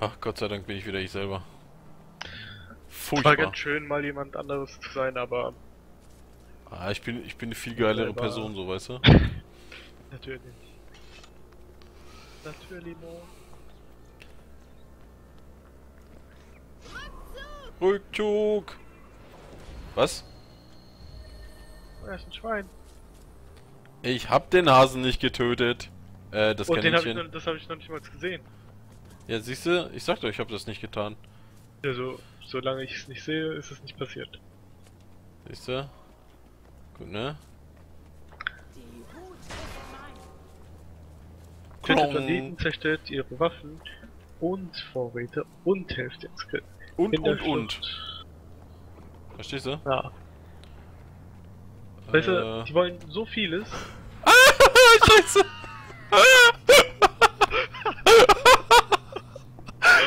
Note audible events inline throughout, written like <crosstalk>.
Ach, Gott sei Dank bin ich wieder ich selber. Es war Furchtbar. ganz schön, mal jemand anderes zu sein, aber Ah, ich bin, ich bin eine viel geilere. Person, so weißt du? <laughs> natürlich. Natürlich, Mo. Rückzug! Was? Er ist ein Schwein. Ich hab den Hasen nicht getötet. Äh, das Und den hab ich noch, das habe ich noch nicht mal gesehen. Ja, siehst du? Ich sagte, ich hab das nicht getan. Also, solange ich es nicht sehe, ist es nicht passiert. Siehst du? Gut, ne? Planeten, zerstört ihre Waffen und Vorräte und helft den Skill. Und, und, und. Verstehst du? Ja. Weißt du, Äh, die wollen so vieles. <laughs> Scheiße!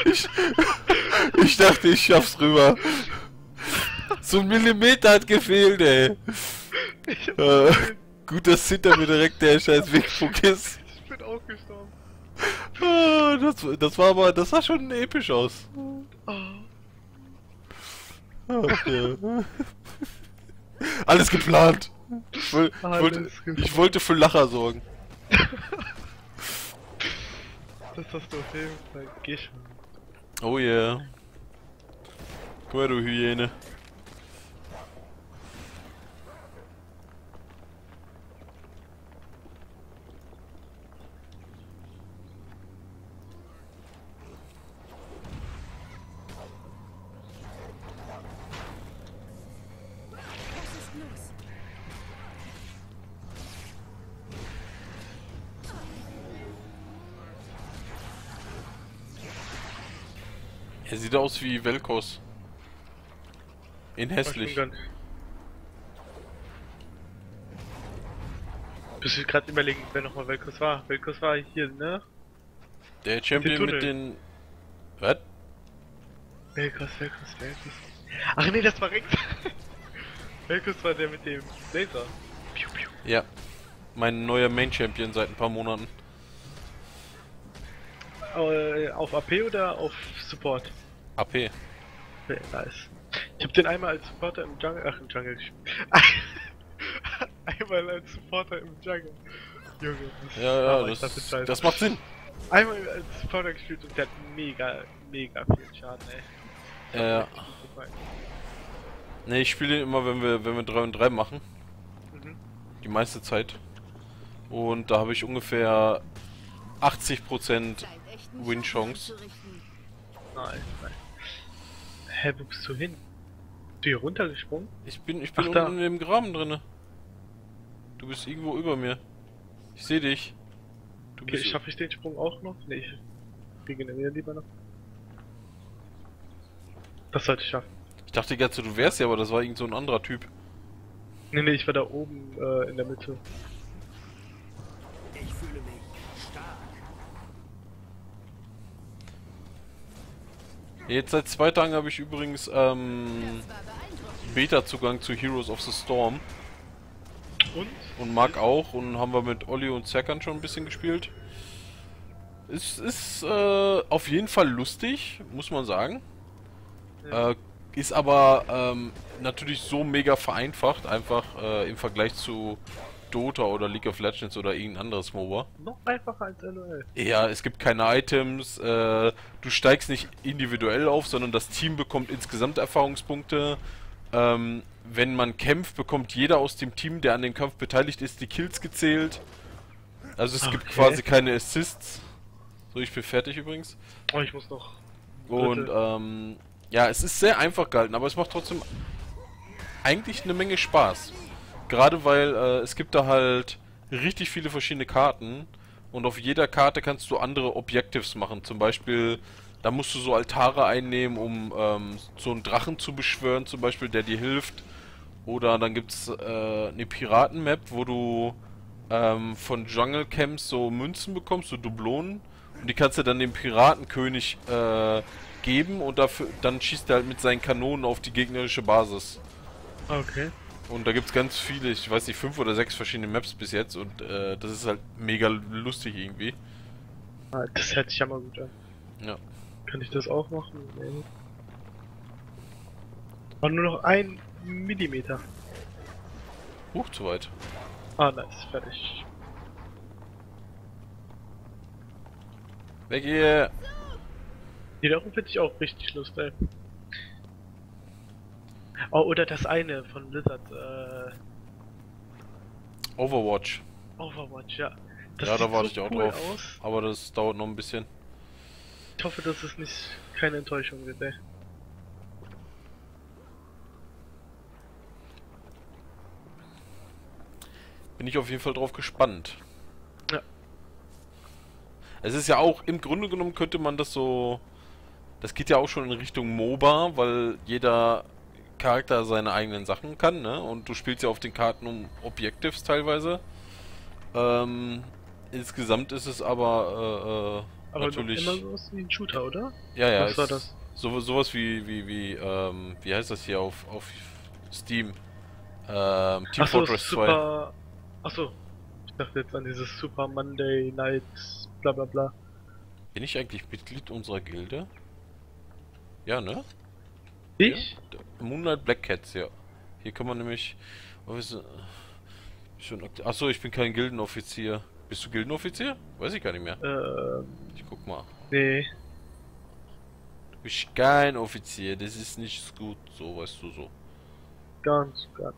ich, ich dachte, ich schaff's rüber. So ein Millimeter hat gefehlt, ey. Äh, gut, dass hinter mir direkt der scheiß Wegfunk ist. ich bin auch gestorben. Ah, Das, das war aber, das sah schon episch aus. Oh. Ach, ja. Alles geplant. Ich, woll- ich, wollte, ich wollte für Lacher sorgen. <laughs> Das hast du auf jeden Fall geschafft. Oh yeah. Mal, du Hyäne. Er sieht aus wie Velkos. In hässlich. Bist du gerade überlegen, wer nochmal Velkos war? Velkos war hier, ne? Der Champion mit den. Was? Velkos, Velkos, Velkos. Ach nee, das war Rex. <laughs> Velkos war der mit dem Laser. Piu, piu. Ja. Mein neuer Main Champion seit ein paar Monaten. Äh, auf AP oder auf Support? AP. Okay, nice. Ich hab den einmal als Supporter im Jungle, ach im Jungle gespielt. <laughs> einmal als Supporter im Jungle. Junge, das Ja, ja, das, scheiße. das macht Sinn. Einmal als Supporter gespielt und der hat mega, mega viel Schaden, ey. Ja, ja. Ne, ich spiele ihn immer, wenn wir, wenn wir 3 und 3 machen. Mhm. Die meiste Zeit. Und da habe ich ungefähr 80% Scheint echt einen Win-Chance. Nice, nice. Hä, wo bist du hin? Bist du hier runtergesprungen? Ich bin, ich bin Ach, da. unten in dem Graben drinne. Du bist irgendwo über mir. Ich sehe dich. Du Okay, bist. schaffe ich den Sprung auch noch? Nee, ich regeneriere lieber noch. Das sollte ich schaffen. ich dachte Zeit, du wärst ja, aber das war irgend so ein anderer Typ. Nee, nee, ich war da oben äh, in der Mitte. Ich fühle mich Jetzt seit zwei Tagen habe ich übrigens ähm. Beta-Zugang zu Heroes of the Storm. Und? Und Marc auch. Und haben wir mit Olli und Serkan schon ein bisschen gespielt. Es ist äh, auf jeden Fall lustig, muss man sagen. Ja. Äh, ist aber ähm, natürlich so mega vereinfacht, einfach äh, im Vergleich zu Dota oder League of Legends oder irgendein anderes MOBA. Noch einfacher als LOL. Ja, es gibt keine Items, äh, du steigst nicht individuell auf, sondern das Team bekommt insgesamt Erfahrungspunkte. Ähm, wenn man kämpft, bekommt jeder aus dem Team, der an dem Kampf beteiligt ist, die Kills gezählt. Also es gibt Okay. quasi keine Assists. So, ich bin fertig übrigens. Oh, ich muss noch. Und ähm, ja, es ist sehr einfach gehalten, aber es macht trotzdem eigentlich eine Menge Spaß. Gerade weil äh, es gibt da halt richtig viele verschiedene Karten und auf jeder Karte kannst du andere Objectives machen. Zum Beispiel, da musst du so Altare einnehmen, um ähm, so einen Drachen zu beschwören, zum Beispiel, der dir hilft. Oder dann gibt's äh, eine Piraten-Map, wo du ähm, von Jungle Camps so Münzen bekommst, so Dublonen. Und die kannst du dann dem Piratenkönig äh, geben und dafür dann schießt er halt mit seinen Kanonen auf die gegnerische Basis. Okay. Und da gibt's ganz viele, ich weiß nicht, fünf oder sechs verschiedene Maps bis jetzt und äh, das ist halt mega lustig irgendwie. Das hört sich ja mal gut an. Ja. Kann ich das auch machen? Nee. War nur noch ein Millimeter. Huch, zu weit. Ah, nice, fertig. Weg hier! Die darum finde ich auch richtig lustig. Oh, oder das eine von Blizzard, äh, Overwatch. Overwatch, ja. Das ja, da warte so ich auch cool drauf. Aus. Aber das dauert noch ein bisschen. Ich hoffe, dass es nicht keine Enttäuschung wird, ey. Bin ich auf jeden Fall drauf gespannt. Ja. Es ist ja auch, im Grunde genommen könnte man das so. Das geht ja auch schon in Richtung MOBA, weil jeder Charakter seine eigenen Sachen kann, ne? Und du spielst ja auf den Karten um Objectives teilweise. Ähm, insgesamt ist es aber, äh, äh, Aber natürlich. noch immer sowas wie ein Shooter, oder? Ja, ja. Was war das? So, sowas wie, wie, wie, ähm, wie heißt das hier auf, auf Steam? Ähm, Team Achso, Fortress 2. Super. Achso. Ich dachte jetzt an dieses Super Monday Night, bla bla bla. Bin ich eigentlich Mitglied unserer Gilde? Ja, ne? Ich? Ja? Moonlight Black Cats, ja. Hier kann man nämlich. Sind- schon. Achso, ich bin kein Gildenoffizier. Bist du Gildenoffizier? Weiß ich gar nicht mehr. Ähm, Ich guck mal. nee. Du bist kein Offizier, das ist nicht gut, so weißt du so. Ganz, nicht.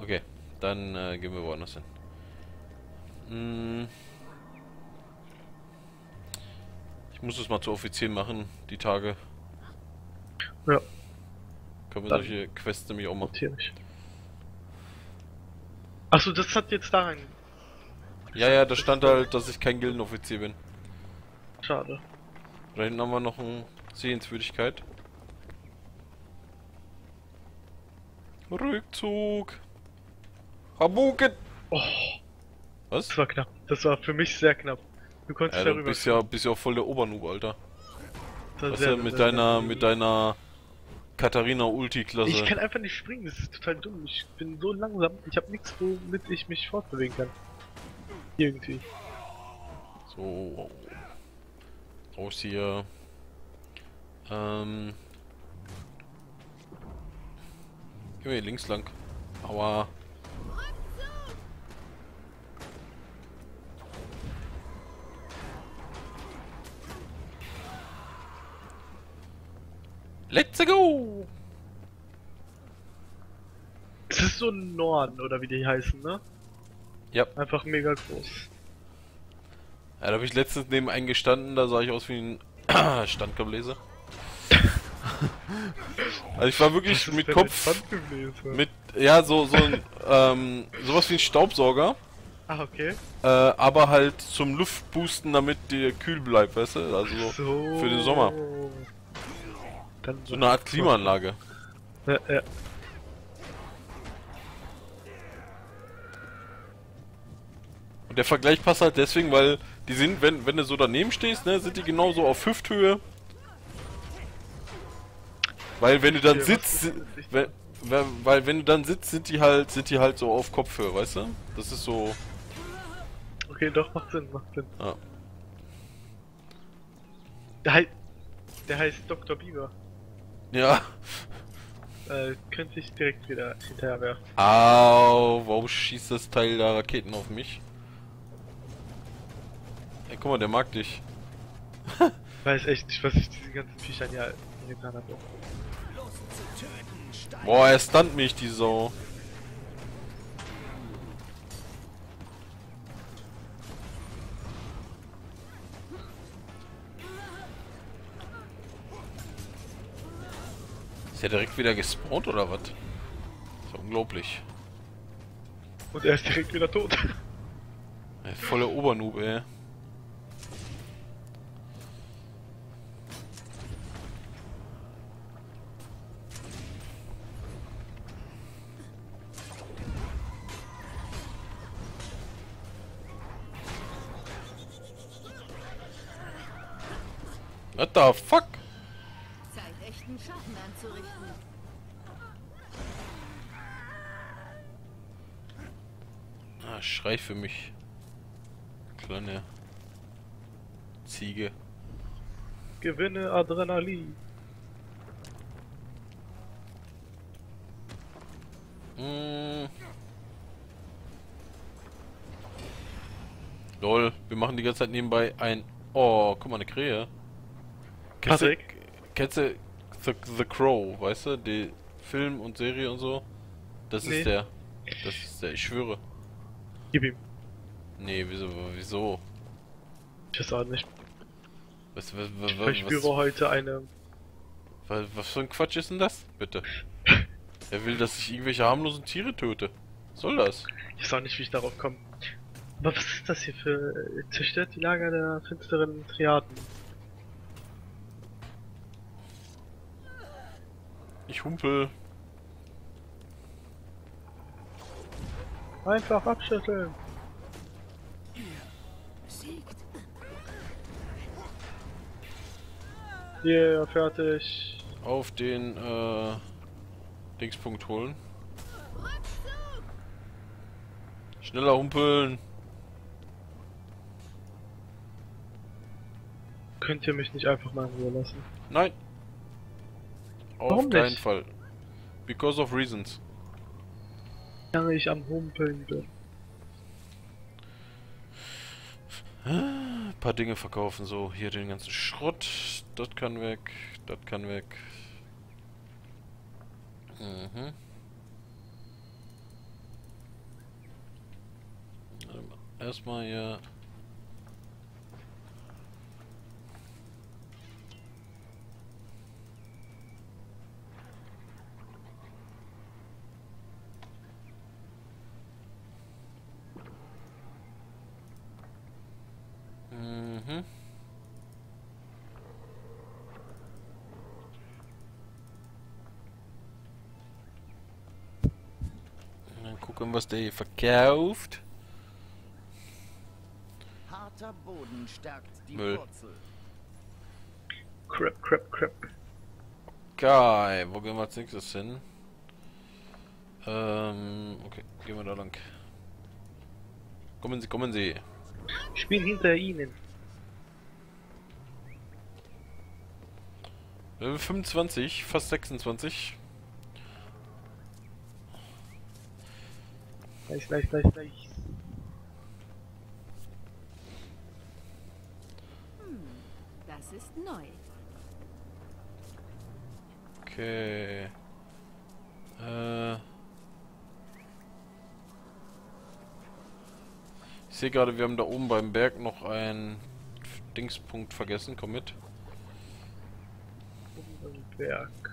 Okay, dann äh, gehen wir woanders hin. Hm. Ich muss es mal zu Offizier machen, die Tage. Ja, Können wir Dann- solche Quests nämlich auch machen. Achso, das hat jetzt da rein. Ja, ja, da stand halt, dass ich kein Gildenoffizier bin. Schade. Da hinten haben wir noch eine Sehenswürdigkeit. Rückzug. Habuken. Oh, Was? das war knapp. Das war für mich sehr knapp. Du konntest Ja, du darüber. bist ja, bist ja voll der Obernoob, Alter. Das Was ja mit deiner, mit deiner Katharina Ulti-Klasse. Ich kann einfach nicht springen, das ist total dumm. Ich bin so langsam, ich habe nichts, womit ich mich fortbewegen kann. Irgendwie. So. Raus hier. Ähm. Gehen wir hier links lang. Aua. Let's go! Es ist so ein Norden, oder wie die heißen, ne? Ja. Einfach mega groß. Ja, da habe ich letztens neben einen gestanden, da sah ich aus wie ein <coughs> Standkableser. <laughs> also ich war wirklich mit Kopf, mit, ja, so, so ein, ähm, sowas wie ein Staubsauger, Ah, okay. äh, aber halt zum Luftboosten, damit dir kühl bleibt, weißt du? Also so, So. für den Sommer. Dann so eine Art Klimaanlage. Ja, ja. Und der Vergleich passt halt deswegen, weil die sind, wenn, wenn du so daneben stehst, ne, sind die genauso auf Hüfthöhe. Weil wenn du dann sitzt, nicht? weil, wenn du dann sitzt, sind die halt, sind die halt so auf Kopfhöhe, weißt du? Das ist so, Okay, doch, macht Sinn, macht Sinn. ja. Der, hei der heißt Dr. Bieber. Ja. Äh, könnte ich direkt wieder hinterher werfen. Au, warum schießt das Teil da Raketen auf mich? Ey, guck mal, der mag dich. Weiß echt nicht, was ich diesen ganzen Viechern hier getan habe. Boah, er stunt mich, die Sau. Ist er direkt wieder gespawnt oder was? Ist ja unglaublich. Und er ist direkt wieder tot. Ey, voller Obernoob, ey. What the fuck? Schrei für mich. Kleine Ziege. Gewinne Adrenalin. Mm. Lol, wir machen die ganze Zeit nebenbei ein... Oh, guck mal, eine Krähe. Kennst du, kennst du The, The Crow, weißt du? Die Film und Serie und so? Das Nee. ist der. Das ist der, ich schwöre. Gib ihm. Nee, wieso? Wieso? Ich weiß auch nicht. Was, was, was, Ich was, verspüre heute eine. was, was für ein Quatsch ist denn das? Bitte. <laughs> Er will, dass ich irgendwelche harmlosen Tiere töte. Was soll das? Ich weiß auch nicht, wie ich darauf komme. Aber was ist das hier für. äh, Zerstört die Lager der finsteren Triaden? Ich humpel. Einfach abschütteln. Yeah, fertig. Auf den, äh, Dingspunkt holen. Schneller humpeln. Könnt ihr mich nicht einfach mal in Ruhe lassen? Nein. Auf Warum keinen nicht? Fall. Because of reasons. Lange ich am Humpeln bin. Ein paar Dinge verkaufen, so hier den ganzen Schrott. Das kann weg, das kann weg. Mhm. Erstmal hier. Mhm. Dann gucken, was der hier verkauft. Harter Boden stärkt die Müll. Wurzel. Crap, crap, crap. Geil, wo gehen wir als nächstes hin? Ähm, okay, gehen wir da lang. Kommen Sie, kommen Sie. Ich bin hinter ihnen. Level 25, fast 26. Gleich, gleich, gleich, gleich. Das ist neu. Okay. Äh. Ich sehe gerade, wir haben da oben beim Berg noch einen Dingspunkt vergessen. Komm mit. Berg.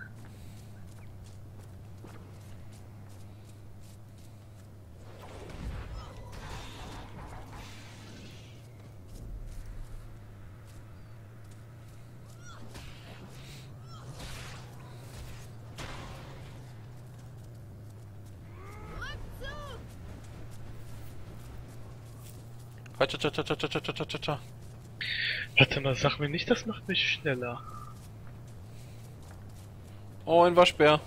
Weiter, weiter, weiter, weiter, weiter, weiter. Warte mal, sag mir nicht, das macht mich schneller. Oh, ein Waschbär.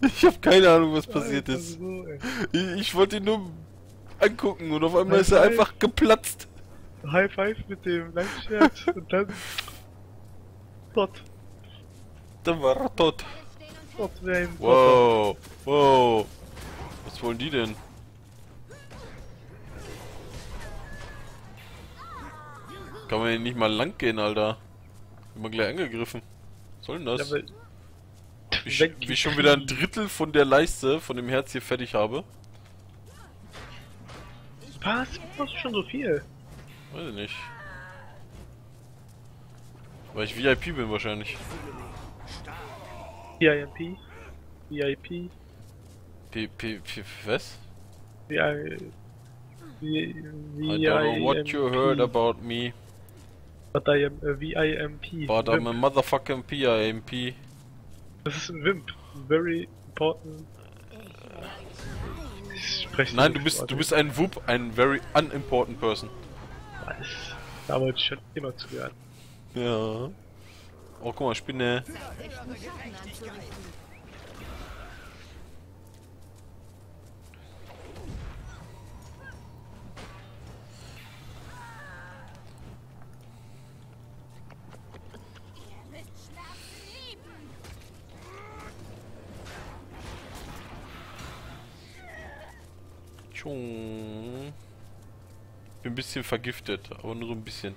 ich hab keine Ahnung, was passiert Alter, ist. So, ich, ich wollte ihn nur angucken und auf einmal High ist er five. einfach geplatzt. High Five mit dem Langschwert und dann... <laughs> Tot. Dann war er tot. Gott, Wow, wow. Was wollen die denn? Kann man hier nicht mal lang gehen, Alter? Immer gleich angegriffen. Was soll denn das? weil- wie, ich schon wieder ein Drittel von der Leiste von dem Herz hier fertig habe? Was? Was schon so viel? Weiß ich nicht. Weil ich VIP bin wahrscheinlich. VIP? VIP? P, P, P, was? VI... V- I don't know what you heard about me, But I am a VIMP. but I'm a motherfucking PIMP. Das ist ein Wimp. Very important. Ich spreche Nein, du bist, du bist ein Whoop, ein very unimportant person. Was? Wollte ich schon immer zuhören. Ja. Oh, guck mal, Spinne. Ich bin ein bisschen vergiftet, aber nur so ein bisschen.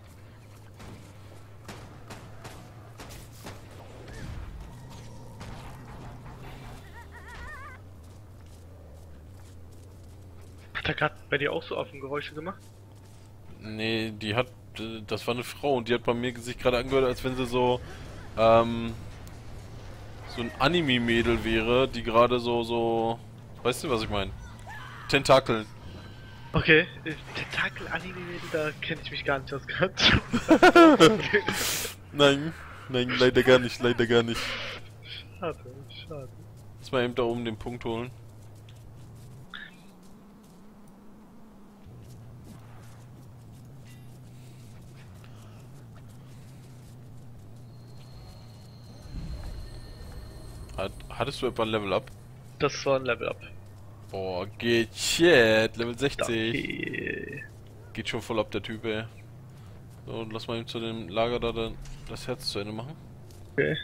Hat er gerade bei dir auch so Affengeräusche gemacht? Nee, die hat. äh, Das war eine Frau und die hat bei mir sich gerade angehört, als wenn sie so. Ähm. So ein Anime-Mädel wäre, die gerade so, so. Weißt du, was ich meine? Tentakel. Okay, äh, Tentakel-Anime, da kenne ich mich gar nicht aus gehabt. <laughs> Nein, nein, leider gar nicht, leider gar nicht. schade, schade. Lass mal eben da oben den Punkt holen. Hat, hattest du etwa ein Level Up? Das war ein Level Up. Boah, geht shit, Level 60. Okay. Geht schon voll ab der Typ, ey. So, und lass mal eben zu dem Lager da dann das Herz zu Ende machen. okay.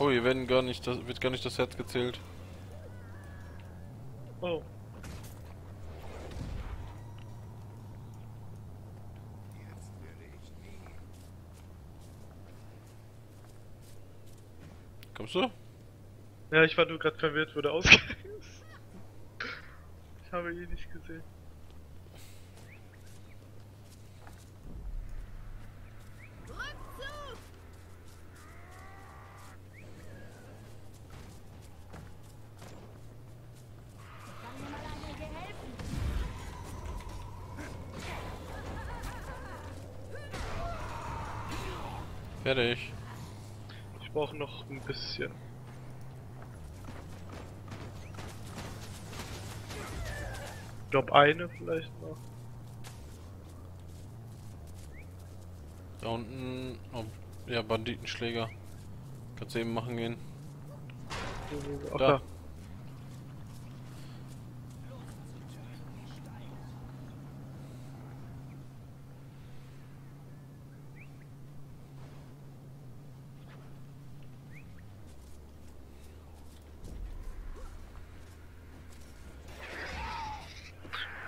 Oh, hier werden gar nicht, das wird gar nicht das Herz gezählt. Oh. Kommst du? Ja, ich war nur gerade verwirrt, wo der ausgegangen ist. <laughs> Ich habe ihn nicht gesehen. Fertig. Ich brauche noch ein bisschen. Ich glaube eine vielleicht noch. Da unten, oh, ja, Banditenschläger. Kannst du eben machen gehen. Ach, Da. da.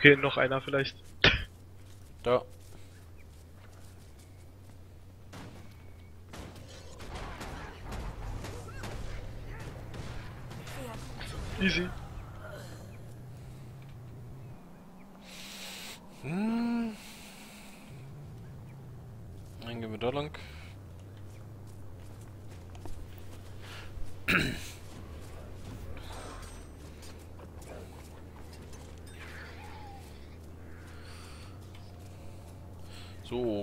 Okay, noch einer vielleicht. Da. Easy. Hm. Dann gehen wir da lang. <clears throat>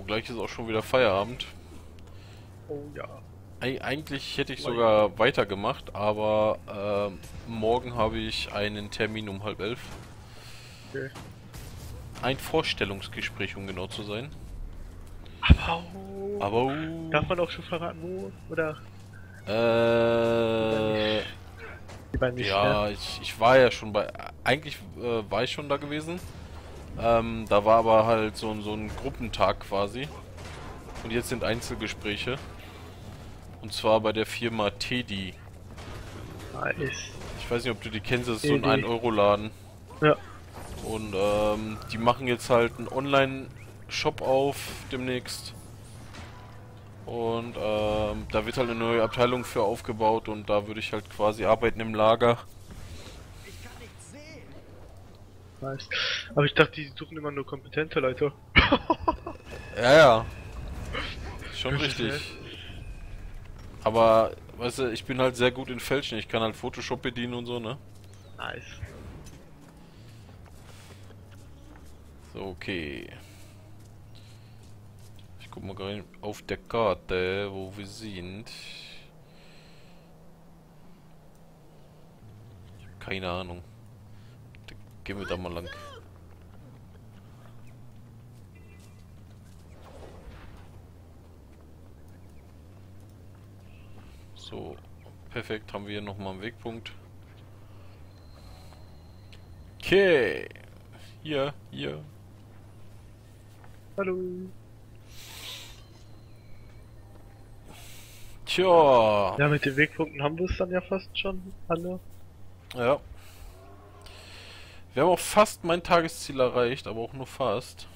Gleich ist auch schon wieder Feierabend. Oh ja. Eig eigentlich hätte ich sogar weitergemacht, aber ähm, morgen habe ich einen Termin um halb elf. Okay. Ein Vorstellungsgespräch, um genau zu sein. Aber, oh. Aber uh, Darf man auch schon verraten, wo? Oder? äh, nicht, ja, ne? ich, ich war ja schon bei. Eigentlich äh, war ich schon da gewesen. Ähm, da war aber halt so, ein- so ein Gruppentag quasi. Und jetzt sind Einzelgespräche. Und zwar bei der Firma Teddy. Nice. Ich weiß nicht, ob du die kennst, das ist so ein Teddy. 1-Euro-Laden. Ja. Und ähm, die machen jetzt halt einen Online-Shop auf demnächst. Und ähm, da wird halt eine neue Abteilung für aufgebaut und da würde ich halt quasi arbeiten im Lager. Ich kann nichts sehen. Nice. Aber ich dachte, die suchen immer nur kompetente Leute. <laughs> Ja, ja. Schon Richtig. Aber weißt du, ich bin halt sehr gut in Fälschen. Ich kann halt Photoshop bedienen und so, ne? Nice. So, okay. Ich guck mal gerade auf der Karte, wo wir sind. Ich hab keine Ahnung. Gehen wir da mal lang. So, perfekt, haben wir hier nochmal einen Wegpunkt. Okay. Hier, hier. Hallo. Tja. Ja, mit den Wegpunkten haben wir es dann ja fast schon alle. Ja. Wir haben auch fast mein Tagesziel erreicht, aber auch nur fast.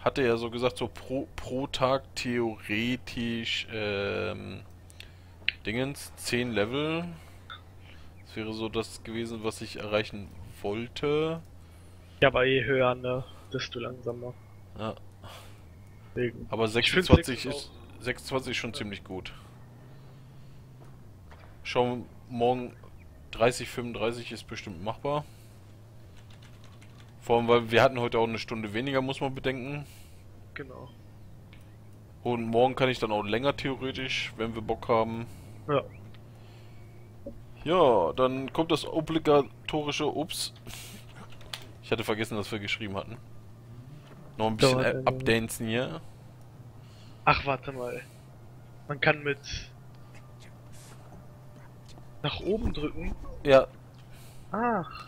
Hatte ja so gesagt, so pro, pro Tag theoretisch ähm, Dingens, 10 Level. Das wäre so das gewesen, was ich erreichen wollte. Ja, aber je höher, ne, desto langsamer. Ja. Deswegen. Aber Ich find's 26 sechs ist 26 ist schon ziemlich gut. Schauen morgen 30, 35 ist bestimmt machbar. Vor allem, weil wir hatten heute auch eine Stunde weniger, muss man bedenken. Genau. Und morgen kann ich dann auch länger theoretisch, wenn wir Bock haben. Ja. Ja, dann kommt das obligatorische Ups. Ich hatte vergessen, dass wir geschrieben hatten. Noch ein bisschen Dauert, äh, äh, abdancen hier. Ach, warte mal. Man kann mit nach oben drücken. Ja, Ach.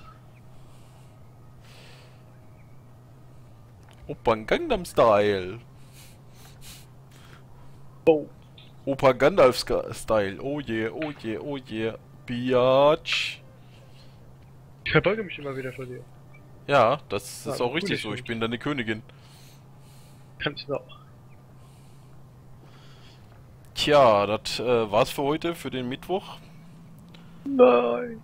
Opern Gangnam Style. Oh. Opa Gandalf Style. Oh je, oh je, oh je. Biatch. Ich verbeuge mich immer wieder vor dir. Ja, das Ja, ist auch richtig ich so. Ich bin deine Königin. Kann ich noch. Tja, das äh, war's für heute, für den Mittwoch. Nein.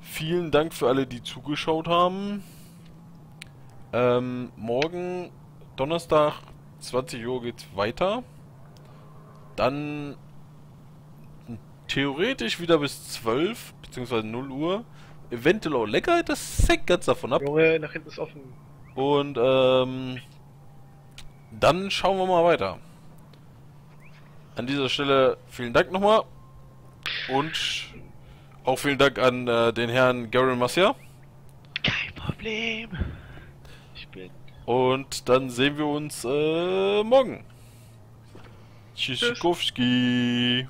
Vielen Dank für alle, die zugeschaut haben. Ähm, morgen, Donnerstag, 20 Uhr geht's weiter. Dann theoretisch wieder bis 12, beziehungsweise 0 Uhr. Eventuell auch lecker, das hängt ganz davon ab. Junge, nach hinten ist offen. Und ähm, dann schauen wir mal weiter. An dieser Stelle vielen Dank nochmal. Und auch vielen Dank an äh, den Herrn Garen Massia. Kein Problem. Ich bin. Und dann sehen wir uns äh, morgen. Tschüssikowski.